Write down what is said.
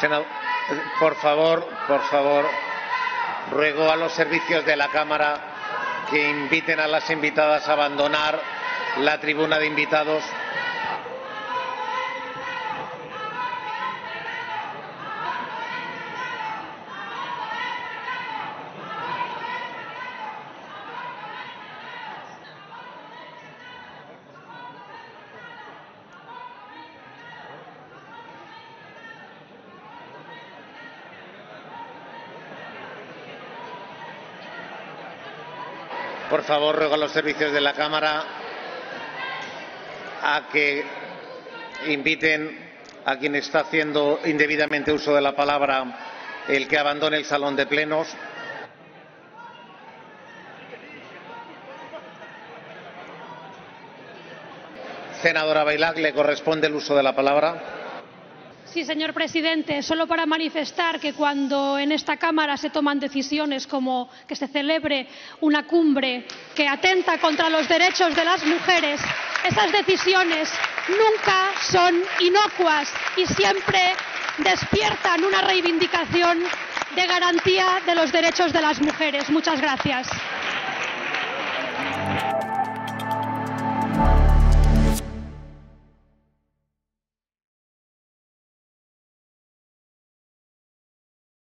Senado, por favor, por favor, ruego a los servicios de la Cámara que inviten a las invitadas a abandonar la tribuna de invitados. Por favor, ruego a los servicios de la Cámara a que inviten a quien está haciendo indebidamente uso de la palabra el que abandone el salón de plenos. Senadora Bailac, le corresponde el uso de la palabra. Sí, señor presidente, solo para manifestar que cuando en esta Cámara se toman decisiones como que se celebre una cumbre que atenta contra los derechos de las mujeres, esas decisiones nunca son inocuas y siempre despiertan una reivindicación de garantía de los derechos de las mujeres. Muchas gracias.